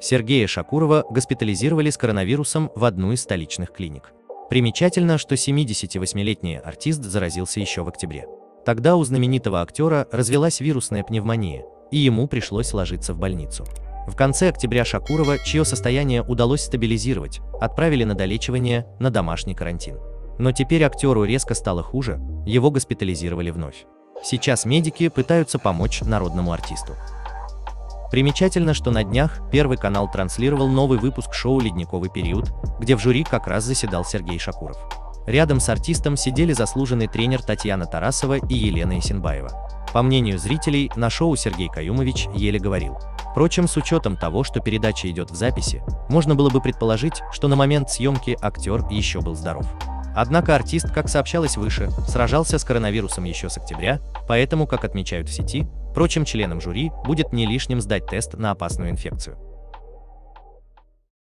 Сергея Шакурова госпитализировали с коронавирусом в одну из столичных клиник. Примечательно, что 78-летний артист заразился еще в октябре. Тогда у знаменитого актера развелась вирусная пневмония, и ему пришлось ложиться в больницу. В конце октября Шакурова, чье состояние удалось стабилизировать, отправили на долечивание на домашний карантин. Но теперь актеру резко стало хуже, его госпитализировали вновь. Сейчас медики пытаются помочь народному артисту. Примечательно, что на днях Первый канал транслировал новый выпуск шоу «Ледниковый период», где в жюри как раз заседал Сергей Шакуров. Рядом с артистом сидели заслуженный тренер Татьяна Тарасова и Елена Исенбаева. По мнению зрителей, на шоу Сергей Каюмович еле говорил. Впрочем, с учетом того, что передача идет в записи, можно было бы предположить, что на момент съемки актер еще был здоров. Однако артист, как сообщалось выше, сражался с коронавирусом еще с октября, поэтому, как отмечают в сети, прочим членам жюри будет не лишним сдать тест на опасную инфекцию.